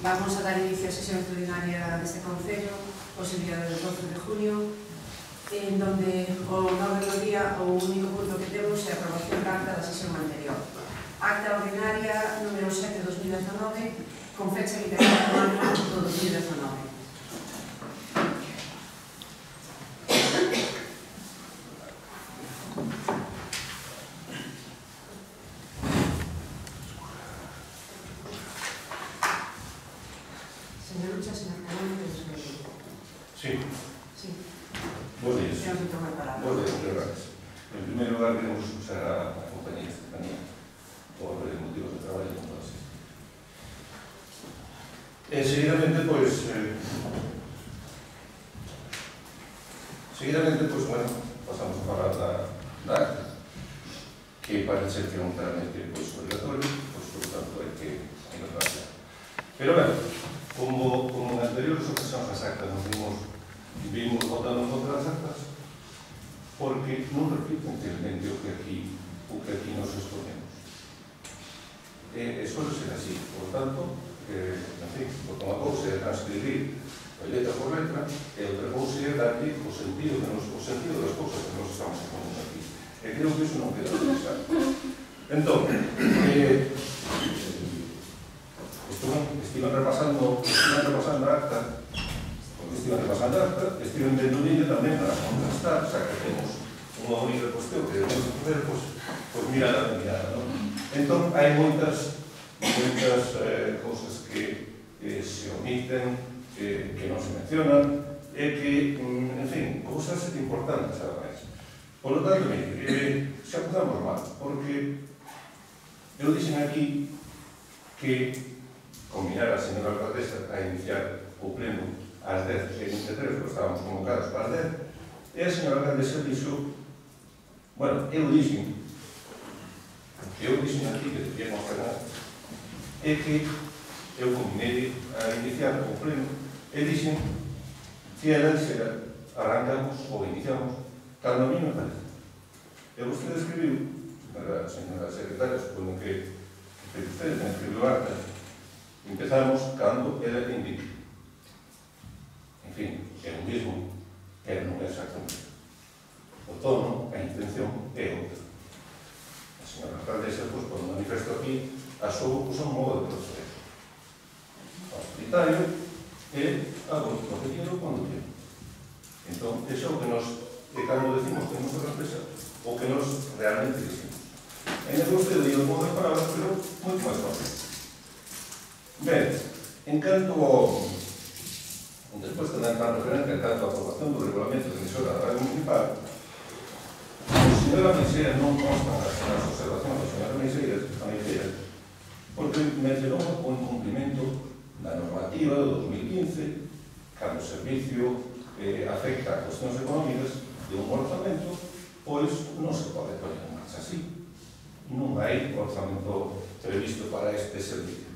Vamos a dar inicio a sesión extraordinaria deste Concello o día del 12 de junio en donde o novo do día o único punto que temos é a aprobación da acta da sesión anterior. Acta ordinaria número 7 2019 con fecha 24 de marzo do 2019. recursos a, a compañía Estefanía por eh, motivos de traballo como todas estas. E seguidamente, pois, eh, seguidamente, pois, bueno, interna e outra cousa é darlle o sentido, nos, o sentido das cousas que nos estamos falando aquí. E creo que iso non queda revisado. Entón, eh, estiven repasando, estive repasando a acta, porque repasando a acta, estive vendo nelle tamén para contrastar, xa que temos unha única cuestión que debemos facer, pois, pois mirada a mirada, non? Entón, hai moitas, moitas eh, cousas que que se omiten, que, que non se mencionan, e que, mm, en fin, cousas importantes, ademais. Por lo tanto, mire, eh, xa empezamos mal, porque eu dixen aquí que combinar a señora alcaldesa a iniciar o pleno ás 10.23, porque estábamos convocados para as 10, e a señora alcaldesa dixo, bueno, eu dixen, eu dixen aquí que debíamos ganar, é que eu combinei a iniciar o pleno E dixen que era se arrancamos ou iniciamos cando a mí me parece. E vostede escribiu, para a señora secretaria, supoño que, que usted me escribiu arte, empezamos cando era en. En fin, é o mismo, pero non é exactamente. O tono, a intención é outra. A señora alcaldesa, pois, pues, cando manifesto aquí, a súa, pois, un modo de proceso. Hospitario, é a do concelleiro. Entón, eso é o que nos, eh, que cando decimos, que que reflexar, o que nos realmente dicimos. En el vostede dio modas palabras, pero moito máis fácil. Ben, en canto ao... Despois de dar referente en canto a aprobación do regulamento de emisora da Radio Municipal, o señor Ameixeira non consta nas observacións do señor Ameixeira, porque mencionou o incumplimento da normativa do 2015 cando o servicio eh, afecta a cuestións económicas de un orzamento pois non se pode poner en marcha así. Non hai orzamento previsto para este servicio.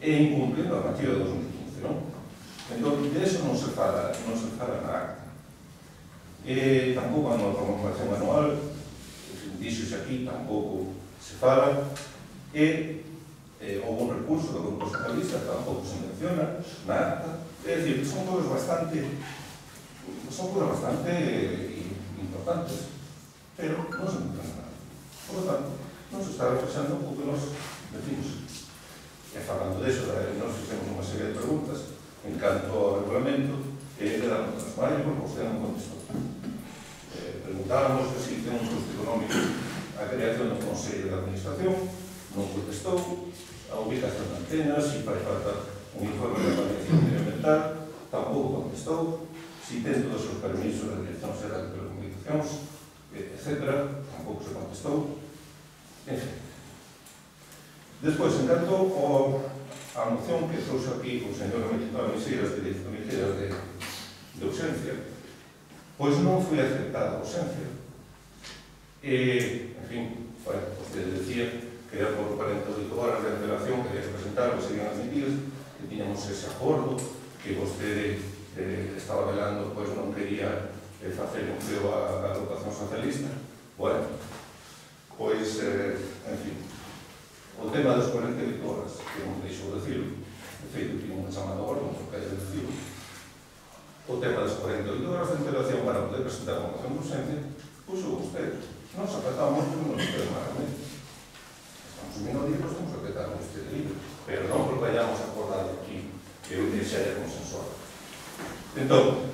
E incumplindo a normativa de 2015 non? entón, de eso non se fala, non se fala na acta e tampouco a normativa anual dixos aquí, tampouco se fala. E eh, houve un recurso do Grupo Socialista, tampouco se menciona, na acta, é dicir, son todos bastante, son todos bastante eh, importantes, pero non se menciona nada. Por lo tanto, non se está reflexando o que nos decimos. E falando deso, nos fixemos unha serie de preguntas, en canto ao regulamento, e eh, de dar notas para ello, porque non contestou. Eh, preguntábamos que se si ten un custo económico a creación do Consello de Administración, non contestou, a ubicación de antenas, se fai falta un informe de avaliación medioambiental, tampouco contestou, se ten todos os permisos da Dirección Xeral de Telecomunicacións, eh, etc., tampouco se contestou, en fin. Despois, en canto ao, a moción que trouxe aquí o señor Misiras de Misiras de, de ausencia, pois non foi aceptada a ausencia. E, en fin, bueno, pues, decía que era por 48 horas de antelación, querías presentar, que serían admitidos, que tiñamos ese acordo, que vostede eh, estaba velando, pois non quería eh, facer un feo a, a dotación socialista. Bueno, pois, eh, en fin, o tema das 48 horas, que non deixou decirlo, de feito, tiño unha chamada agora, non porque haya decirlo, o tema das 48 horas de antelación para poder presentar a moción de urgencia, puso vostede. Non se apertaba moito, non se apertaba Os menos libros temos que petar este libro, pero non porque hayamos acordado aquí que se haya consensuado. Entón,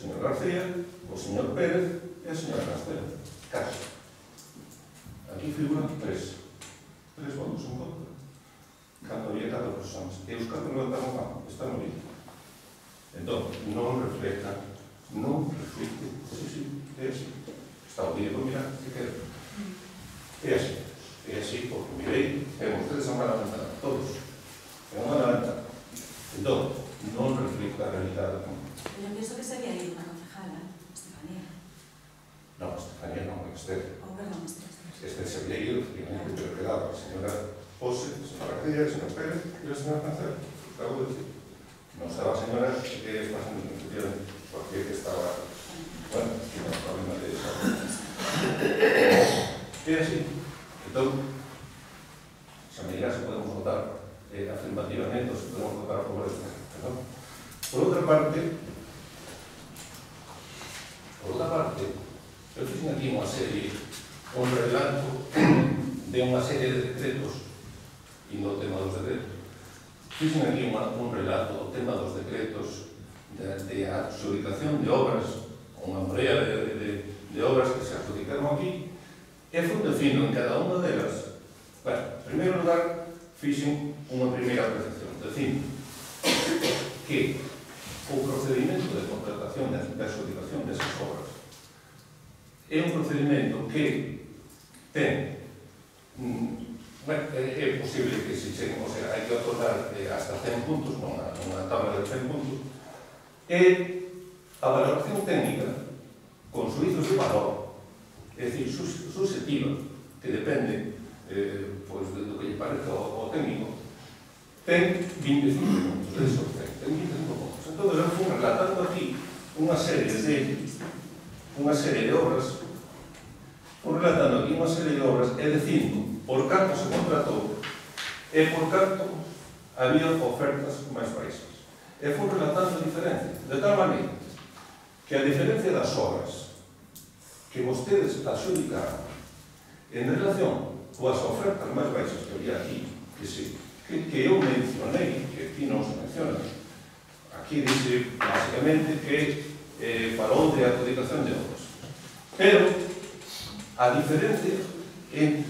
señor García, o señor Pérez e a señora Castela. Caso. Aquí figuran tres. Tres votos en contra. Cando había catro personas. E os catro levantaron a Están no mismo. Entón, non refleja, non reflecte. Sí, sí, é así. Está o día, mirar, que quero. É así. É así, porque mirei, temos tres a mala ventana, todos. É unha mala ventana. Entón, non reflecta a realidade. Yo pienso que sería ir una concejala, Estefanía. Non, Estefanía non, este, Oh, perdón, este, este. este sería ido, efectivamente, pero quedaba a señora Pose, a señora García, el señor Pérez e a señora Cancel. Acabo de decir. Non estaba a señora que está haciendo efectivamente, porque estaba, bueno, tiene un problema de É así. Entón, se me dirá se podemos votar eh, afirmativamente ou se podemos votar a favor desta gente, non? Por outra parte, Por outra parte, eu fixen aquí unha serie, un relato de unha serie de decretos, e no tema dos decretos. Fixen aquí unha, un relato do tema dos decretos de, de adjudicación de obras, unha morea de, de, de obras que se adjudicaron aquí, e fun defino en cada unha delas. Bueno, en primeiro lugar, fixen unha primeira apreciación. Defino que o procedimento de contratación e de adjudicación desas obras. É un procedimento que ten mm, bueno, é, é posible que se cheguen, o sea, hai que otorgar eh, hasta 100 puntos, nunha, unha tabla de 100 puntos, e a valoración técnica con suizos de valor, é dicir, sus, susceptiva, que depende eh, pois, do que lle parece ao, ao técnico, ten 25 puntos eso, ten, ten 25 entón eu fui relatando aquí unha serie de unha serie de obras. Fui relatando aquí unha serie de obras. E dicindo por canto se contratou e por canto había ofertas máis baixas e fui relatando a diferencia de tal maneira que a diferencia das obras que vostedes adxudicaron en relación coas ofertas máis baixas que había aquí que, se, que, que eu mencionei que aquí non se menciona aquí dice básicamente que eh, para onde a adjudicación de obras. Pero a diferencia en,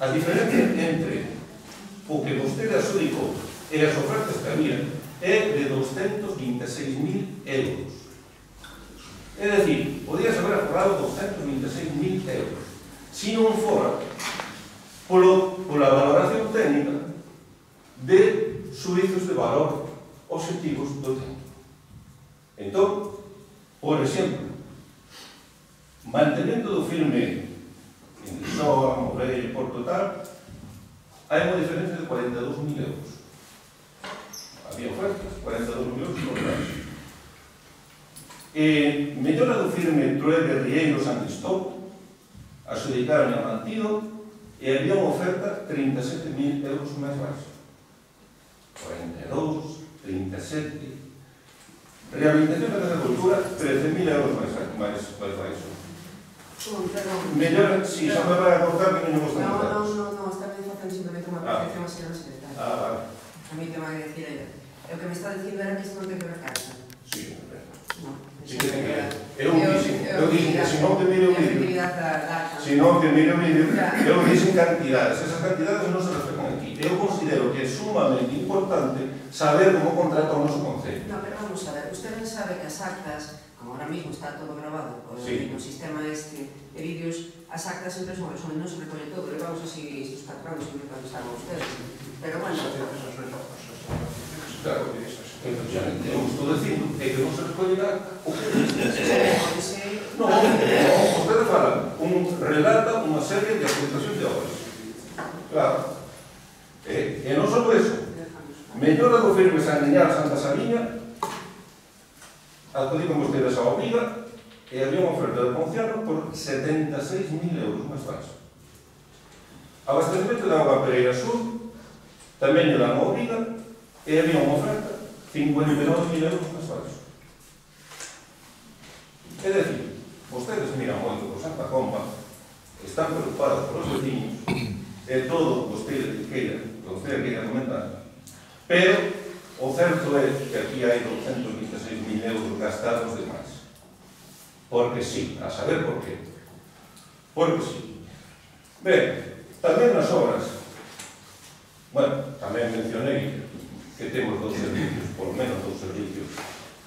a diferencia entre o que vostede adjudicou e as ofertas que había é de 226.000 euros. É dicir, podías haber acordado 226.000 euros se non fora polo, pola valoración técnica de suizos de valor objetivos do centro. Entón, por exemplo, mantenendo do firme en Lisboa, Moreira e Porto tal, hai unha diferencia de 42.000 euros. Había ofertas, 42.000 euros por caso. E mellora do firme Truebe Rieiro San Cristóbal, a xudicaron a mantido e había unha oferta 37.000 euros máis baixa. 42, 37. Rehabilitación da Casa Cultura, 13.000 euros máis, máis, máis baixo. Mellor, si, xa me para cortar que non vos Non, non, non, non, está ben facendo simplemente unha apreciación así na secretaria. Ah, vale. A mí que me vai decir ella. O que me está dicindo era que isto non ten que ver casa. Sí, a ver. Non, sí, que ten que ver. Eu dixen, eu dixen que se non te mire o vídeo, se non te mire o vídeo, eu dixen cantidades, esas cantidades non se referen eu considero que é sumamente importante saber como contrata o noso Concello. No, pero vamos a ver, usted ben sabe que as actas, como ahora mismo está todo grabado o sí. no sistema este de vídeos, as actas sempre son, resumen, non se recolle todo, pero vamos así, seguir catro patrones, sempre cando estar con ustedes. Pero bueno... Claro, efectivamente, eu estou dicindo é que non se recollerá o que dice. Non, vostede fala, un, relata unha serie de actualizacións de obras. Claro, E, e non só eso, mellora do firme sanguiñar Santa Sabiña, adjudican vostedes a obriga, e había unha oferta de Ponciano por 76.000 euros máis baixo. Abastecimento da Agua Pereira Sur, tamén lle dan a obriga, e había unha oferta 59.000 euros máis baixo. É dicir, vostedes miran moito por Santa Comba, están preocupados por os vecinos, e todo o que vostedes queiran que vostede queira comentar. Pero o certo é que aquí hai 226.000 euros gastados de máis. Porque sí, a saber por qué. Porque sí. Ben, tamén nas obras, bueno, tamén mencionei que temos dos servicios, por lo menos dos servicios,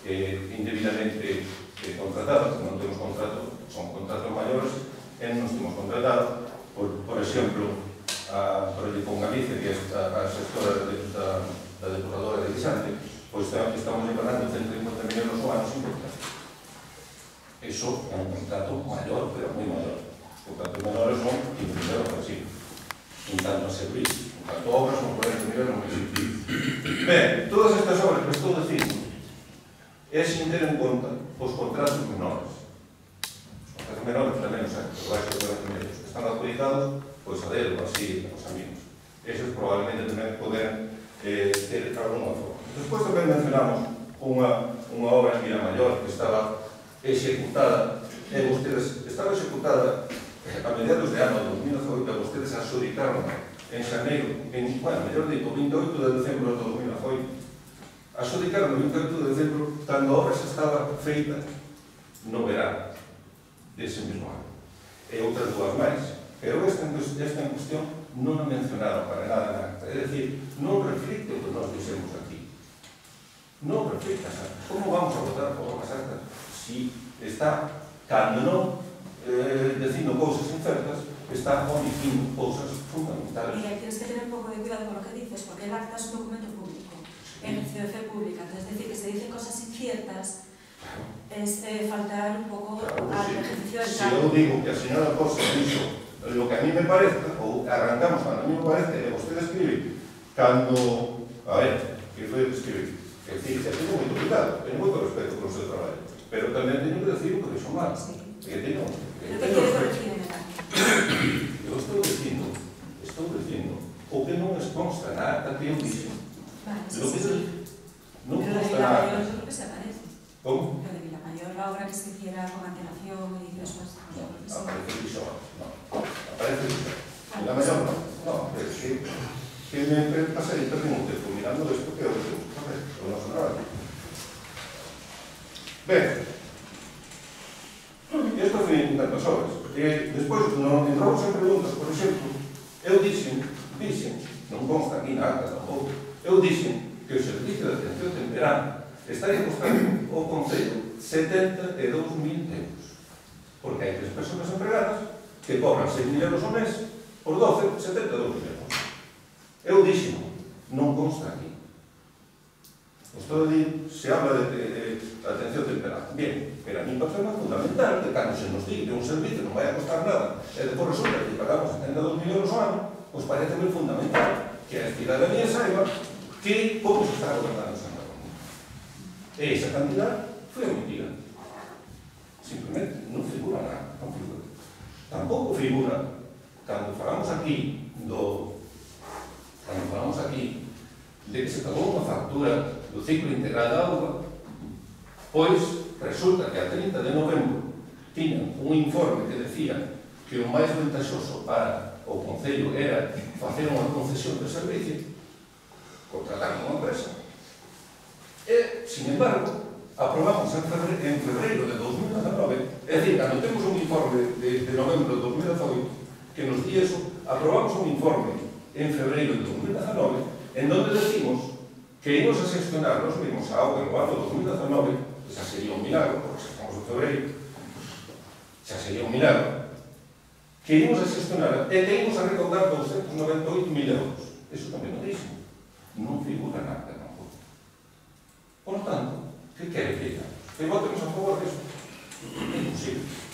eh, indebidamente eh, contratados, non temos contrato, son contratos maiores, e non nos temos contratado, por, por exemplo, a, por con Galicia, que é a, a sectora de, da, da depuradora de Guisante, pois estamos declarando 150 millóns ao ano sin contrato. Eso é un contrato maior, pero moi maior. Os contratos menores son 15 millóns ao sí. Un tanto a servicio. Un tanto a obras son 40 millóns ao sí. Ben, todas estas obras que estou dicindo é sin ter en conta os contratos menores. Os contratos menores tamén, os anos, os baixos contratos menores, están adjudicados pois a dedo, así, os amigos. Esos probablemente tamén poden eh, ter alguna forma. Despois tamén mencionamos unha, unha obra en Vila Maior que estaba executada e vostedes, estaba executada a mediados de ano 2008 vostedes adxudicaron en xaneiro, en, bueno, mellor dito, 28 de decembro de 2008 adxudicaron o 28 de decembro cando a obra xa estaba feita no verano dese mesmo ano e outras dúas máis Pero esta, esta cuestión non a mencionaron para nada na acta. É dicir, non reflicte o que nós dixemos aquí. Non reflicte as actas. Como vamos a votar por as actas? Si está, cando non eh, dicindo cousas incertas, está omitindo cousas fundamentales. Miguel, tienes que tener un pouco de cuidado con lo que dices, porque el acta es un documento público, en institución pública. Entonces, decir que se dicen cosas inciertas, claro. es eh, faltar un pouco claro, al sí. ejercicio del Si eu digo que a señora Costa dixo lo que a mí me parece, ou arrancamos cando a mí me parece, e vostede escribe, cando, a ver, que foi o que escribe, que decir, se teño moito cuidado, teño moito respeto polo seu traballo, pero tamén teño que decir o que deixo mal, que teño, que teño respeto. Eu estou dicindo, estou dicindo, o que non es consta nada que eu dixo. Vale, sí, sí, sí. Non consta nada. acta. Yo creo que se aparece. Como? Pero de Vilamayor, a obra que se hiciera con antelación y después. No. evidentemente pasarei per mirando esto que os digo, a ver, sono andato avanti. Ben, isto foi en tantas horas, e despois non entramos en preguntas, por exemplo, eu dixen, dixen, non consta aquí nada tampouco, eu dixen que o servicio de atención temperana estaría costando o Concello 72.000 euros, porque hai tres persoas empregadas que cobran 6.000 euros ao mes, por 12, 72 euros. Eu dixen, non consta aquí. Isto de, se habla de, de, de atención temperada. Bien, pero a mí parece fundamental que cando se nos diga un servicio non vai a costar nada, e depois resulta que pagamos 72 millóns ao ano, pois parece moi fundamental que a cidadanía saiba que como se está gobernando Santa Cataluña. E esa cantidad foi omitida. Simplemente non figura nada. Non figura. Tampouco figura, cando falamos aquí do Cuando vamos aquí, de que se tomou unha factura do ciclo integral da auga, pois resulta que a 30 de novembro tiñan un informe que decía que o máis ventaxoso para o Concello era facer unha concesión de servicio, contratar unha empresa. E, sin embargo, aprobamos en febreiro, en febreiro de 2019, é dicir, cando temos un informe de, de novembro de 2018 que nos di eso, aprobamos un informe en febreiro de 2019, en donde decimos que íbamos a xestionar nos mesmos a auga no ano 2019, que xa sería un milagro, porque xa estamos en febreiro, xa sería un milagro, que imos a xestionar e que imos a recordar 298.000 euros. Eso tamén o dixo. Non figura nada tampouco. Por tanto, que quere que digamos? Que votemos a favor disso? É imposible.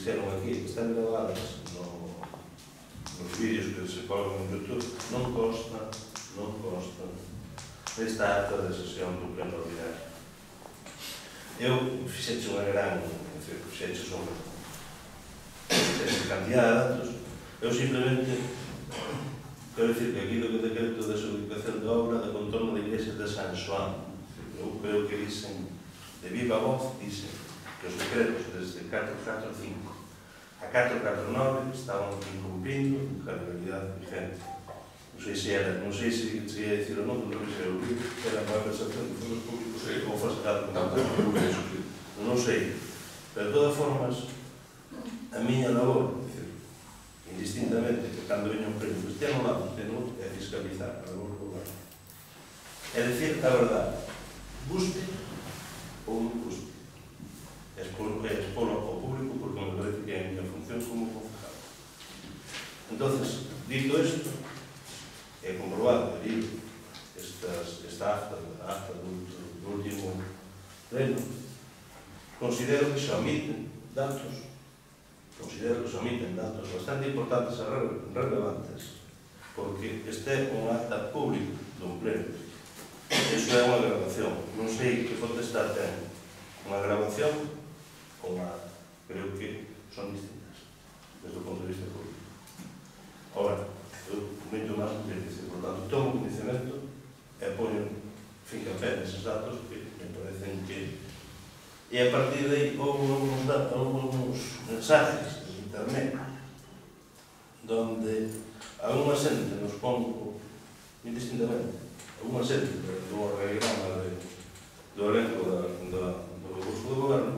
dixeron aquí, que están grabadas no, nos vídeos que se colgan en Youtube, non consta, non consta desta acta de sesión do pleno ordinario. Eu fixeche unha gran, fixeche unha fixeche cantidad de datos, eu simplemente quero dicir que aquí do que decreto de desubicación de obra de contorno da igrexa de San Juan, eu creo que dicen de viva voz, dicen que os decretos desde 445 a 449 estaban incumplindo a legalidade vigente. Non sei se era, non sei se se ia dicir o non, non sei se era o que era unha conversación de fondos públicos e ou facerado con non, non sei. Pero de todas formas, a miña labor, decir, indistintamente, que cando veña un premio que este anulado, tengo é fiscalizar a labor do goberno. É dicir, a verdade, busque relevantes, porque este é un acta público dun pleno. Iso é unha grabación. Non sei que potestad ten unha grabación ou unha acta. Creo que son distintas, desde o punto de vista público. Ahora, eu cometo unha sugerencia, por tanto, tomo conhecimento e poño fica ben datos que me parecen que e a partir de aí houve uns, datos, uns mensajes de internet donde a unha xente nos pongo indistintamente, a unha xente do organigrama de, do elenco da, da, do recurso do goberno,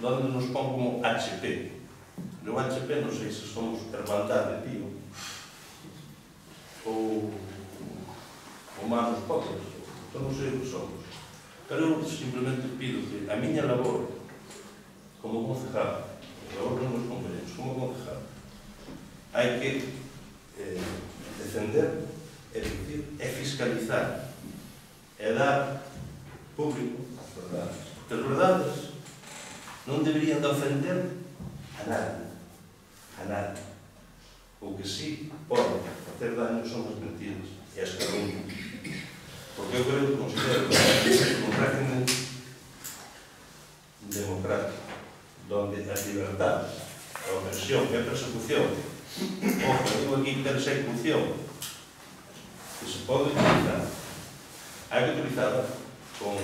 donde nos pon como HP. no HP non sei se somos hermandade, tío, ou humanos pobres, eu non sei o que somos. Pero eu simplemente pido que a miña labor como concejal, a labor non nos convenimos, como concejal, hai que eh, defender, é dicir, é fiscalizar, é dar público as verdades. porque as verdades non deberían de ofender a nadie, a nadie. O que sí pode facer daño son as mentiras e as calumnias. execución que se pode utilizar hai que utilizada con,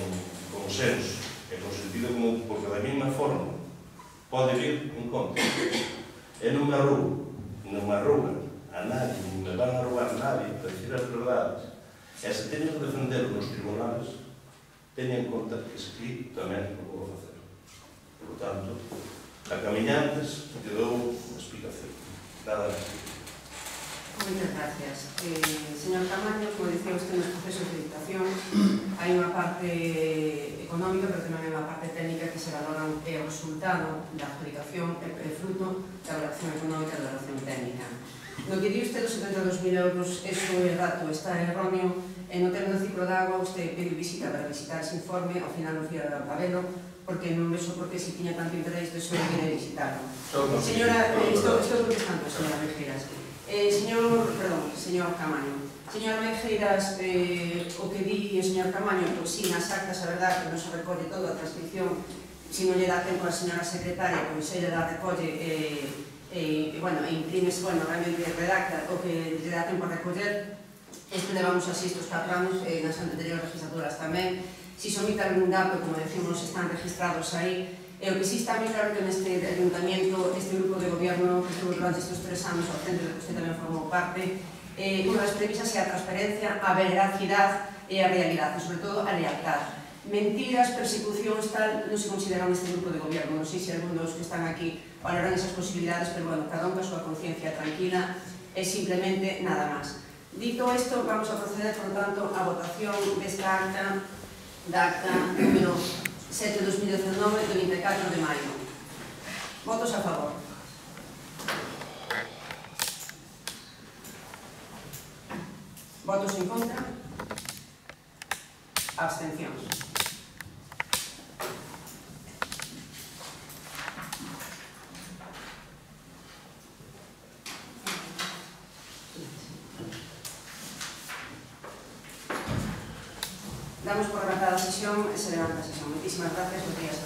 con senso e con sentido común porque da mesma forma pode vir un conto. E non me arrugo non me arrugan a nadie non me van a arrugar nadie para dicir as verdades. E se teñen que defender nos tribunales teñen en conta que se tamén o vou facer. Por tanto a camiñantes te dou explicación. Nada máis gracias. Eh, señor Camaño, como decía usted, nos procesos de dictación hai unha parte económica, pero tamén hai unha parte técnica que se valora é o resultado da adjudicación e o fruto da valoración económica e da valoración técnica. No que di usted os 72.000 euros, eso é dato, está erróneo, e no termo do ciclo de agua usted pediu visita para visitar ese informe, ao final non fira da pabelo, porque non vexo porque se tiña tanto interés de sobre que visitarlo. Señora, estou, estou contestando, señora Mejiras. Eh, señor, perdón, señor Camaño. Señor Mejeiras, eh, o que di o señor Camaño, pois sí, nas actas, a verdade, que non se recolle todo a transcripción, se non lle dá tempo a señora secretaria, pois ella da recolle eh, eh, bueno, e imprimes, bueno, realmente redacta o que lle dá tempo a recoller, este levamos así estos catro anos eh, nas anteriores legislaturas tamén. Si somita algún dato, como decimos, están registrados aí, E o que sí está moi claro que neste ayuntamiento, este grupo de goberno que estuvo durante estes tres anos ao centro que usted tamén formou parte, eh, unha das premisas é a transparencia, a veracidade e a realidade, e sobre todo a lealtade. Mentiras, persecucións, tal, non se consideran este grupo de goberno. Non sei se algún dos que están aquí valoran esas posibilidades, pero bueno, cada un ca súa conciencia tranquila e simplemente nada máis. Dito isto, vamos a proceder, por tanto, a votación desta acta, da acta número 7 2019 do 24 de maio. Votos a favor. Votos en contra. Abstencións. Damos por rematada a sesión e se levanta Muchísimas gracias,